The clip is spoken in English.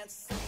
dance.